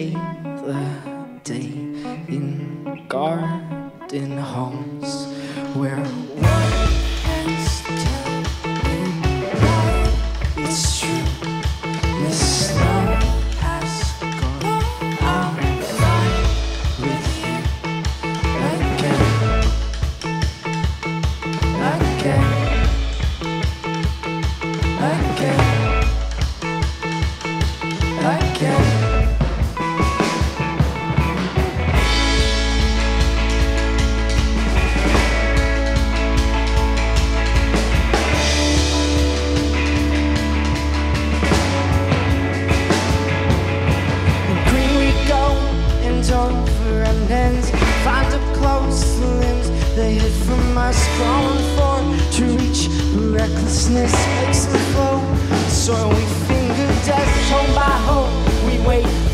save the day in garden homes where falling for to reach recklessness makes it flow. So we finger death home by home. We wait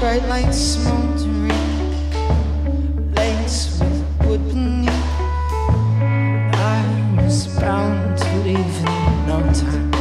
bright lights smoldering, legs with wood beneath. I was bound to leave in no time.